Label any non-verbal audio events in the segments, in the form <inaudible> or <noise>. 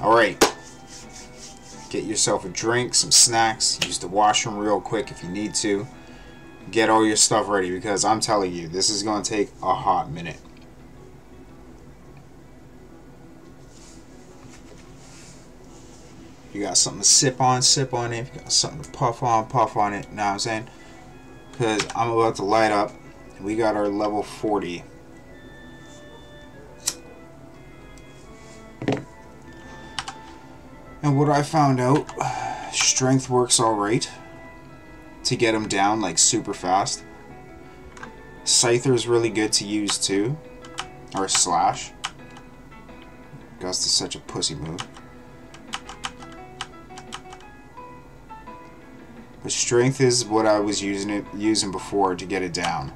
Alright. Get yourself a drink, some snacks, use the washroom real quick if you need to. Get all your stuff ready because I'm telling you, this is going to take a hot minute. you got something to sip on, sip on it. You got something to puff on, puff on it. You know what I'm saying? Because I'm about to light up. We got our level 40. And what I found out, strength works alright to get him down like super fast. Scyther is really good to use too. Or Slash. Gust is such a pussy move. But strength is what I was using it using before to get it down.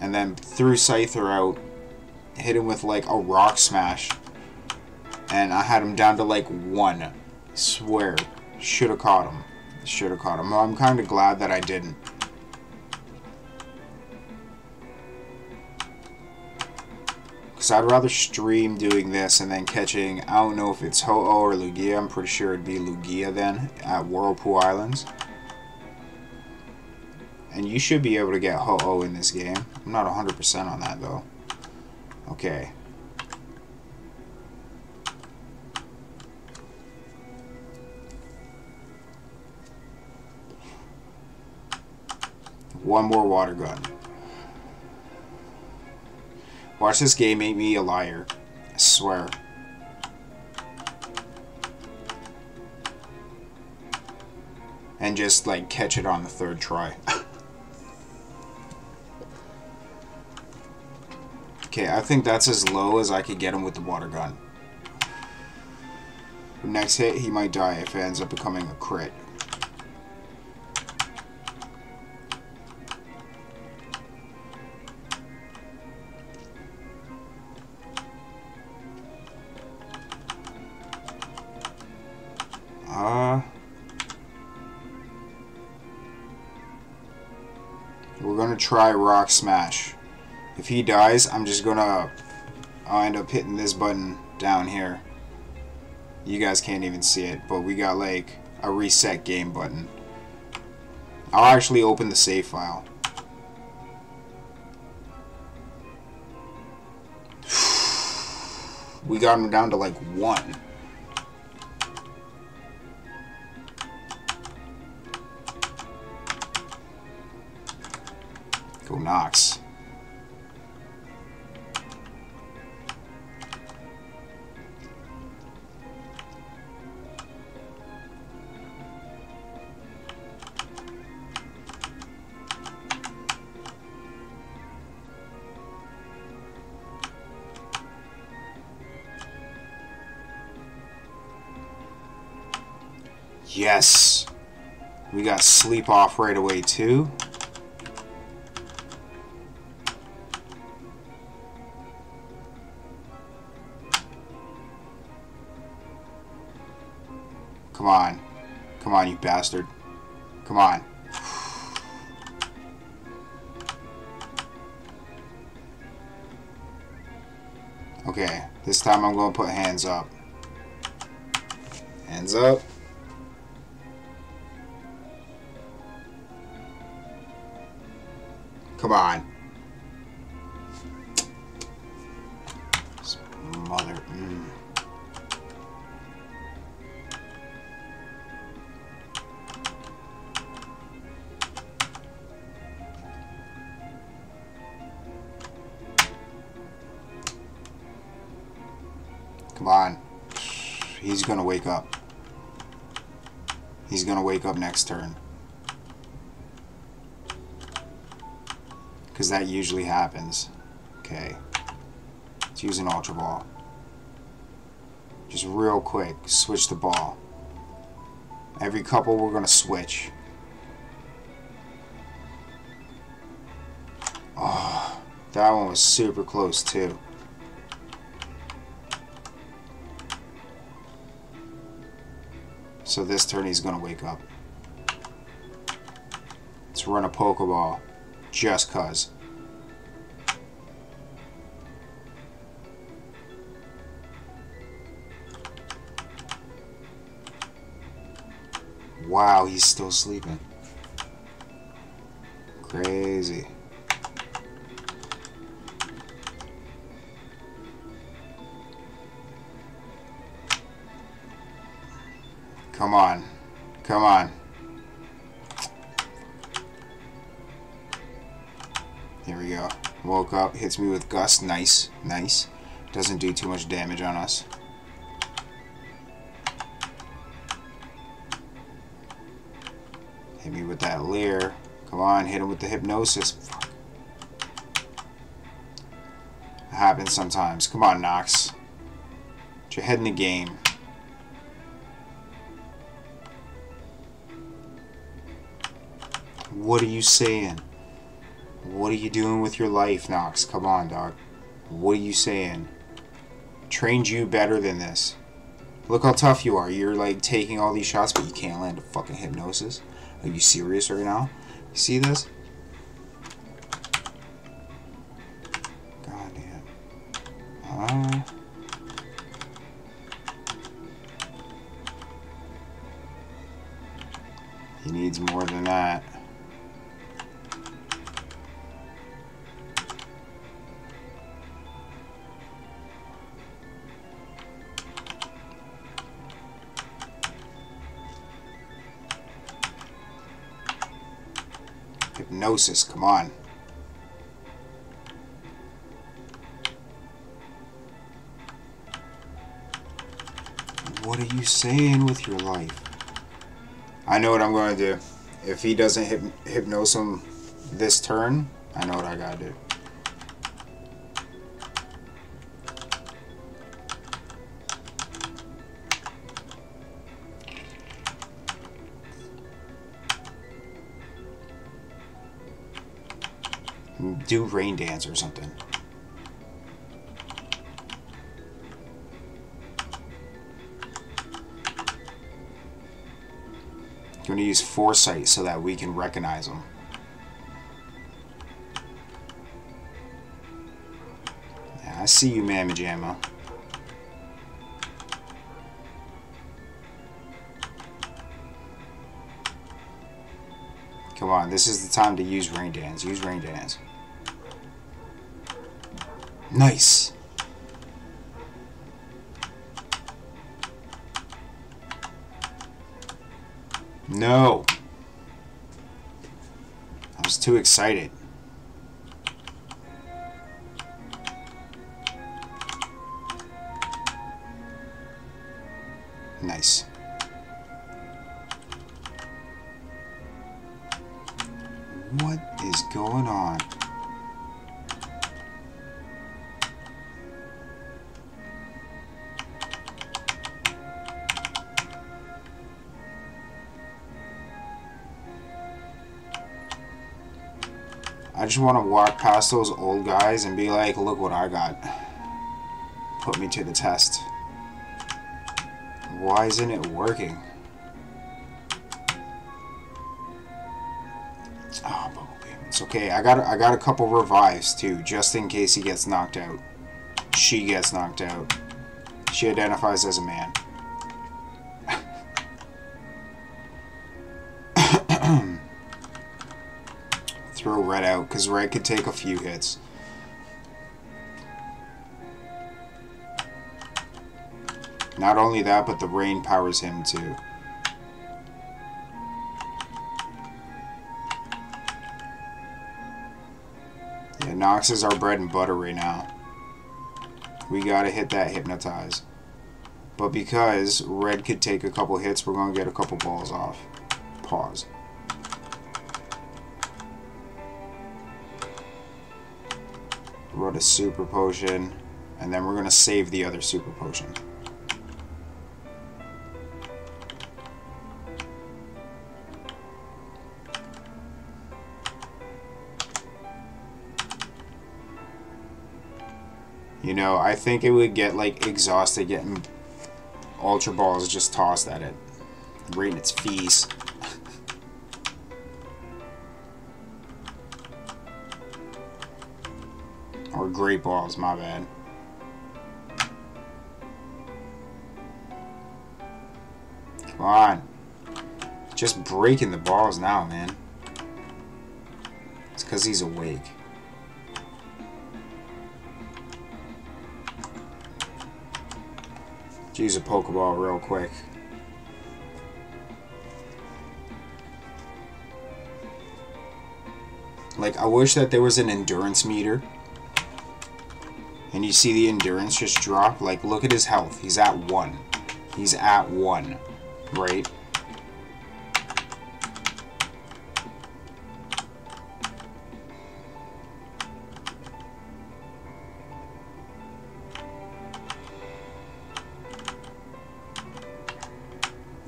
And then threw Scyther out, hit him with like a rock smash. And I had him down to like one. Swear. Should have caught him. Should have caught him. I'm kind of glad that I didn't. Because I'd rather stream doing this and then catching, I don't know if it's Ho-Oh or Lugia. I'm pretty sure it'd be Lugia then at Whirlpool Islands. And you should be able to get Ho-Oh in this game. I'm not 100% on that though. Okay. One more water gun. Watch this game make me a liar. I swear. And just, like, catch it on the third try. <laughs> okay, I think that's as low as I could get him with the water gun. Next hit, he might die if it ends up becoming a crit. We're going to try Rock Smash. If he dies, I'm just going to... I'll end up hitting this button down here. You guys can't even see it, but we got like a reset game button. I'll actually open the save file. <sighs> we got him down to like one. Go Nox. Yes. We got sleep off right away too. Come on, you bastard. Come on. Okay, this time I'm going to put hands up. Hands up. Come on. On. He's gonna wake up. He's gonna wake up next turn. Because that usually happens. Okay. Let's use an Ultra Ball. Just real quick, switch the ball. Every couple we're gonna switch. Oh, that one was super close too. So this turn he's going to wake up. Let's run a Pokeball. Just cuz. Wow, he's still sleeping. Crazy. Come on. Come on. Here we go. Woke up, hits me with Gust. Nice. Nice. Doesn't do too much damage on us. Hit me with that Leer. Come on, hit him with the Hypnosis. Fuck. It happens sometimes. Come on, Nox. Get your head in the game. What are you saying? What are you doing with your life, Nox? Come on, dog. What are you saying? Trained you better than this. Look how tough you are. You're like taking all these shots, but you can't land a fucking hypnosis. Are you serious right now? See this? Hypnosis, come on. What are you saying with your life? I know what I'm going to do. If he doesn't hyp hypnose him this turn, I know what I got to do. Do rain dance or something. I'm going to use foresight so that we can recognize them. Yeah, I see you, Mamma Jamma. Come on, this is the time to use Rain Dance. Use Rain Dance. Nice. No. I was too excited. Nice. What is going on? I just want to walk past those old guys and be like, look what I got. Put me to the test. Why isn't it working? Ah, oh, It's okay. I got I got a couple revives too, just in case he gets knocked out. She gets knocked out. She identifies as a man. Out, because Red could take a few hits. Not only that, but the rain powers him too. Yeah, Nox is our bread and butter right now. We gotta hit that Hypnotize. But because Red could take a couple hits, we're gonna get a couple balls off. Pause. Wrote a super potion, and then we're gonna save the other super potion. You know, I think it would get, like, exhausted getting Ultra Balls just tossed at it. In its face. <laughs> or Great Balls, my bad. Come on. Just breaking the balls now, man. It's because he's awake. Use a Pokeball real quick. Like, I wish that there was an endurance meter. And you see the endurance just drop. Like, look at his health. He's at 1. He's at 1. Right?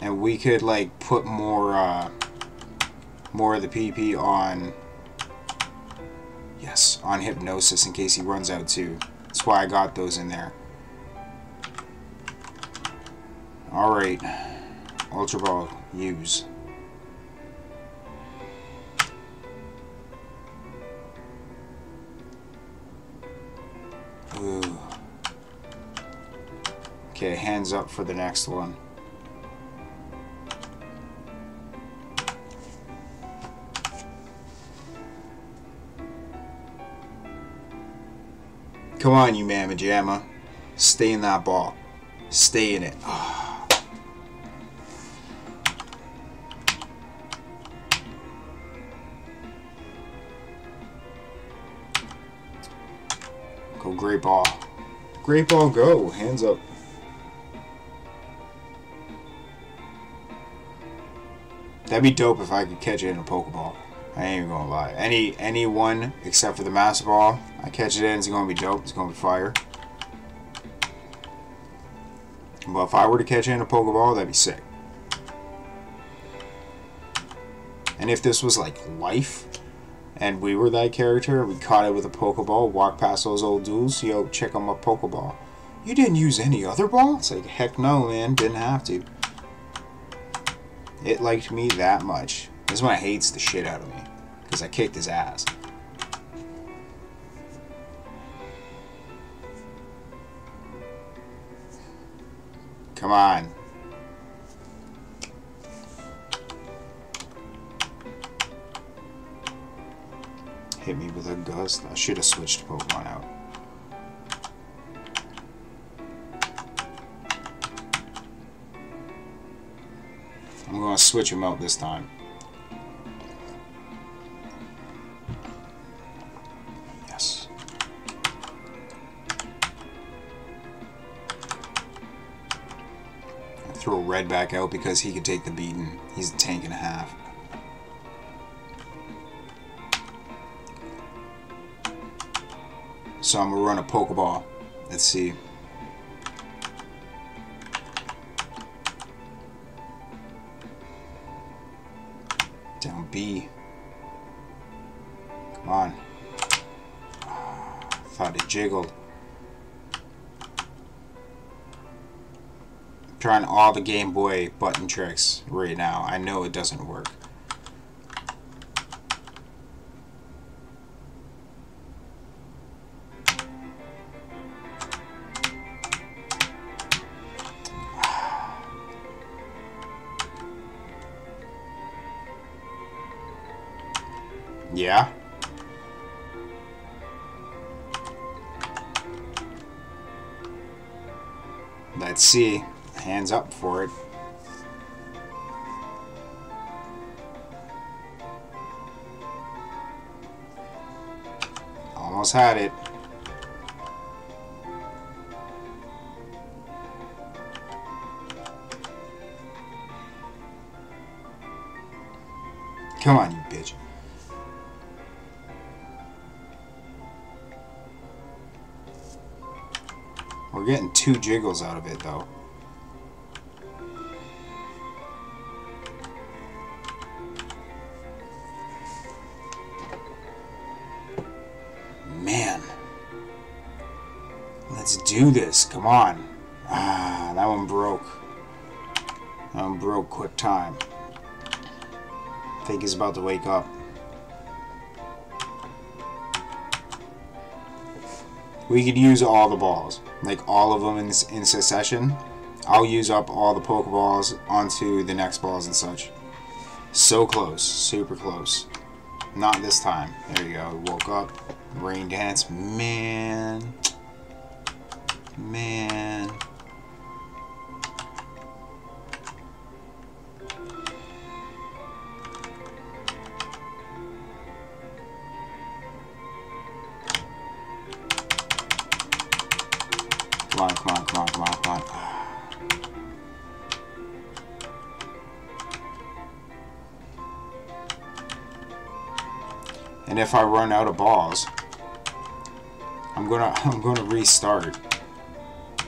And we could, like, put more, uh, more of the PP on Yes, on hypnosis in case he runs out too. That's why I got those in there. Alright. Ultra Ball, use. Ooh. Okay, hands up for the next one. Come on, you Mamma Jamma. Stay in that ball. Stay in it. Oh. Go great ball. Great ball go. Hands up. That'd be dope if I could catch it in a Pokeball. I ain't even gonna lie. Any any one except for the Master Ball, I catch it in, it's gonna be dope. It's gonna be fire. But if I were to catch it in a Pokeball, that'd be sick. And if this was like life, and we were that character, we caught it with a Pokeball, walk past those old dudes, yo, check on my Pokeball. You didn't use any other ball? It's like, heck no, man, didn't have to. It liked me that much. This one hates the shit out of me. Because I kicked his ass. Come on. Hit me with a gust. I should have switched Pokemon out. I'm going to switch him out this time. Throw Red back out because he could take the beating. He's a tank and a half. So I'm going to run a Pokeball. Let's see. Down B. Come on. Ah, thought it jiggled. Trying all the Game Boy button tricks right now. I know it doesn't work. <sighs> Yeah. Let's see hands up for it. Almost had it. Come on, you bitch. We're getting two jiggles out of it, though. Do this. Come on. Ah, that one broke. That one broke quick time. I think he's about to wake up. We could use all the balls. Like all of them in, this in succession. I'll use up all the Pokeballs onto the next balls and such. So close. Super close. Not this time. There you go. Woke up. Rain dance. Man. Man. Come on, come on, come on, come on, come on. And if I run out of balls, I'm gonna <laughs> I'm gonna restart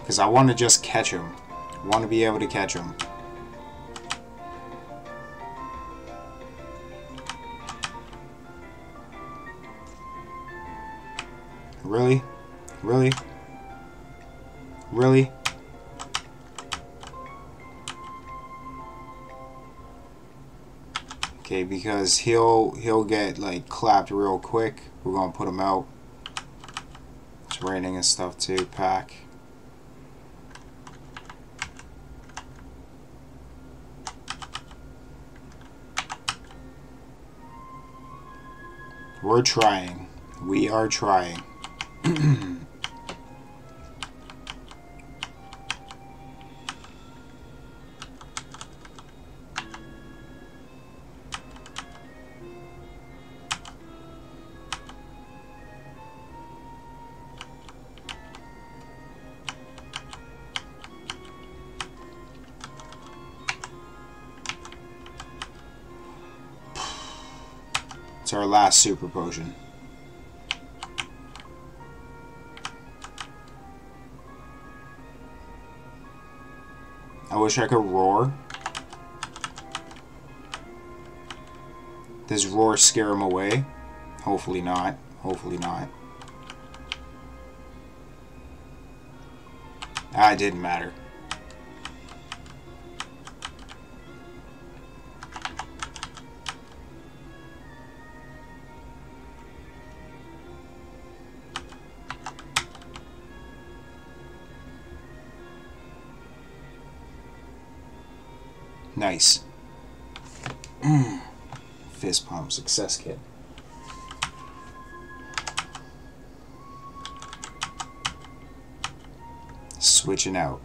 because I want to just catch him. Want to be able to catch him. Really? Really? Really? Okay, because he'll he'll get like clapped real quick. We're gonna put him out. It's raining and stuff too. Pack. We're trying. We are trying. <clears throat> super potion. I wish I could roar. Does roar scare him away? Hopefully not. Hopefully not. Ah, it didn't matter. Nice. Mm. Fist pump success kit. Switching out.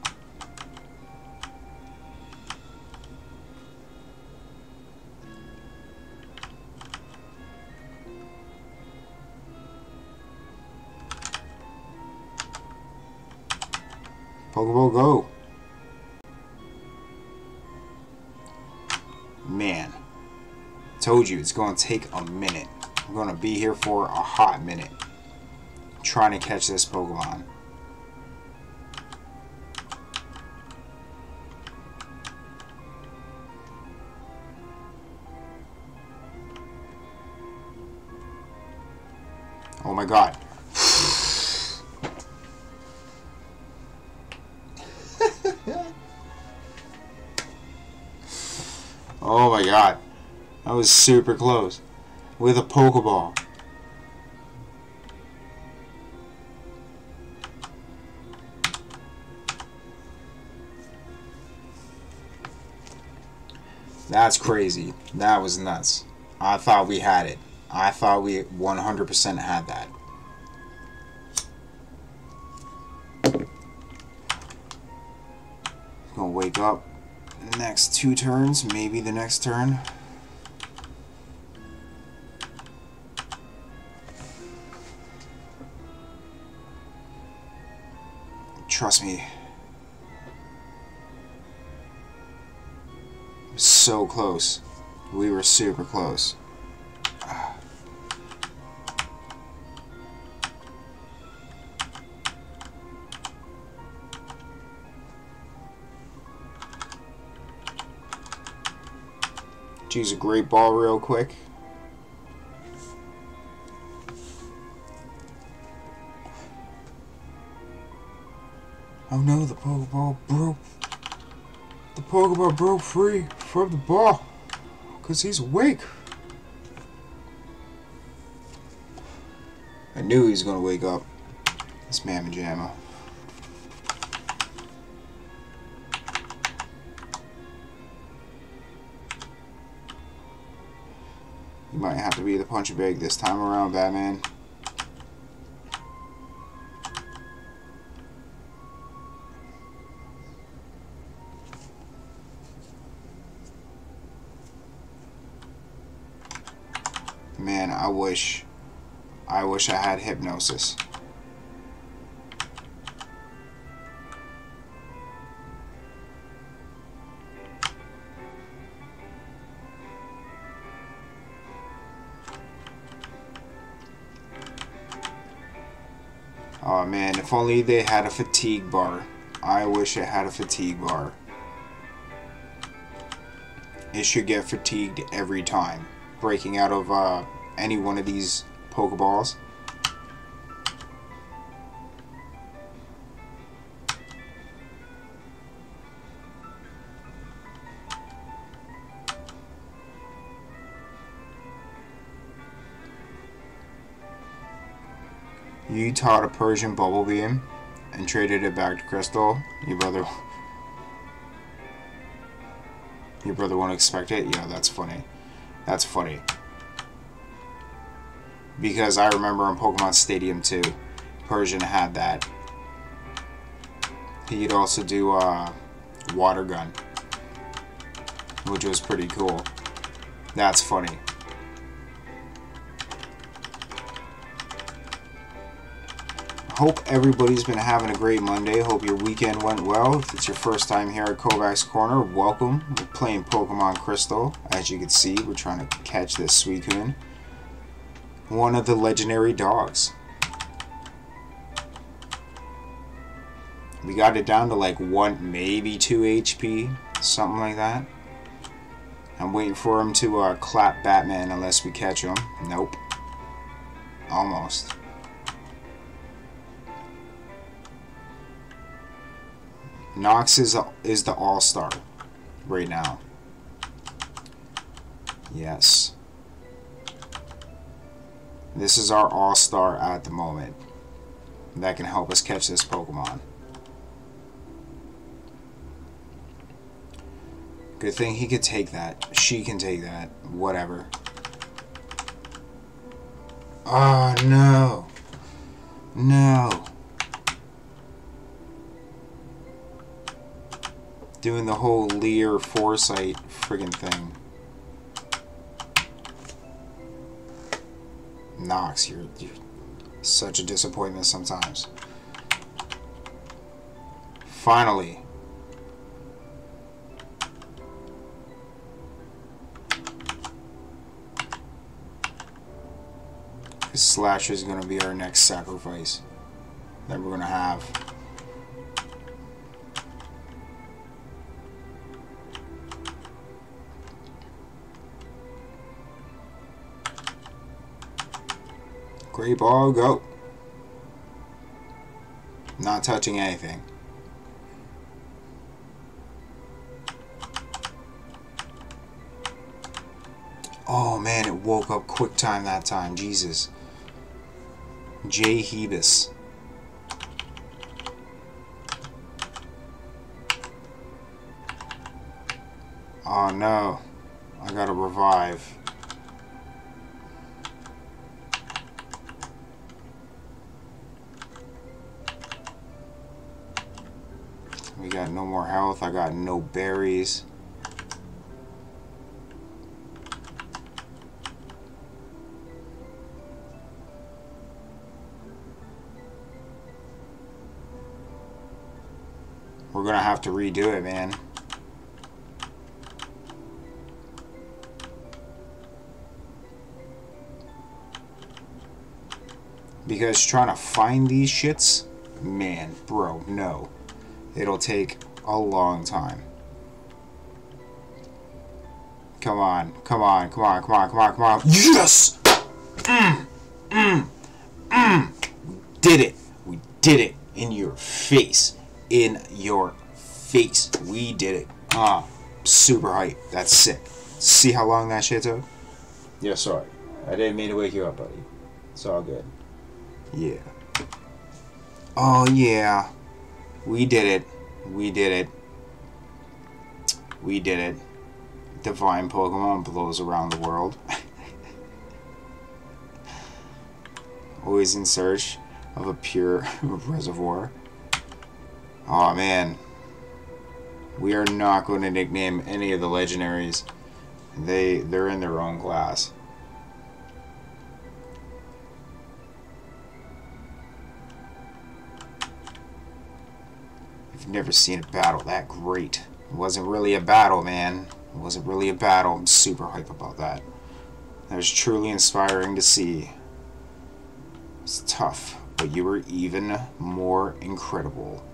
Pokeball go. Man. Told you it's going to take a minute. I'm going to be here for a hot minute. Trying to catch this Pokemon. Was super close. With a Pokeball. That's crazy. That was nuts. I thought we had it. I thought we 100% had that. Gonna wake up next two turns, maybe the next turn. Trust me. So close. We were super close. <sighs> Use a great ball real quick. Oh no, the Pokeball broke. The Pokeball broke free from the ball. Because he's awake. I knew he was going to wake up. This Mamma Jamma. You might have to be the punch bag this time around, Batman. Wish... I wish I had hypnosis. Oh man, if only they had a fatigue bar. I wish it had a fatigue bar. It should get fatigued every time. Breaking out of uh, any one of these Pokeballs. You taught a Persian Bubble Beam and traded it back to Crystal. Your brother... Your brother won't expect it? Yeah, that's funny. That's funny. Because I remember in Pokemon Stadium 2, Persian had that. He'd also do uh, Water Gun. Which was pretty cool. That's funny. hope everybody's been having a great Monday. Hope your weekend went well. If it's your first time here at Kovax Corner, welcome. We're playing Pokemon Crystal. As you can see, we're trying to catch this Suicune. One of the legendary dogs. We got it down to like one, maybe two HP, something like that. I'm waiting for him to uh, clap Batman unless we catch him. Nope. Almost. Nox is, is the all-star right now. Yes. This is our all-star at the moment. That can help us catch this Pokemon. Good thing he could take that. She can take that. Whatever. Oh, no. No. doing the whole Leer foresight friggin' thing. Nox, you're, you're such a disappointment sometimes. Finally. Slasher is going to be our next sacrifice that we're going to have. Great ball, go. Not touching anything. Oh man, it woke up quick time that time. Jesus. J. Hebus. Oh no. I gotta revive. We got no more health. I got no berries. We're going to have to redo it, man. Because trying to find these shits, man, bro, no. It'll take a long time. Come on, come on, come on, come on, come on, come on. Yes! Mm, mm, mm. We did it. We did it. In your face. In your face. We did it. Ah, super hype. That's sick. See how long that shit took? Yeah, sorry. I didn't mean to wake you up, buddy. It's all good. Yeah. Oh, yeah. We did it. We did it. We did it. Divine Pokemon blows around the world. <laughs> Always in search of a pure <laughs> reservoir. oh, man. We are not going to nickname any of the legendaries. They, they're in their own class. I've never seen a battle that great. It wasn't really a battle, man. It wasn't really a battle. I'm super hype about that. That was truly inspiring to see. It's tough, but you were even more incredible.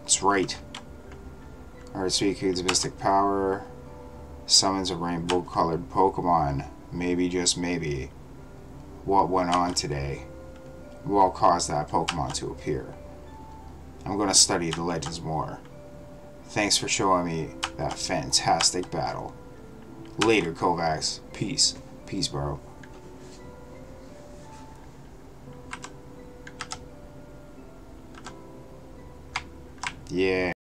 That's right. Alright, Suicune's Mystic Power summons a rainbow colored Pokemon. Maybe, just maybe. What went on today? What caused that Pokemon to appear? I'm going to study the legends more. Thanks for showing me that fantastic battle. Later, Kovax. Peace. Peace, bro. Yeah.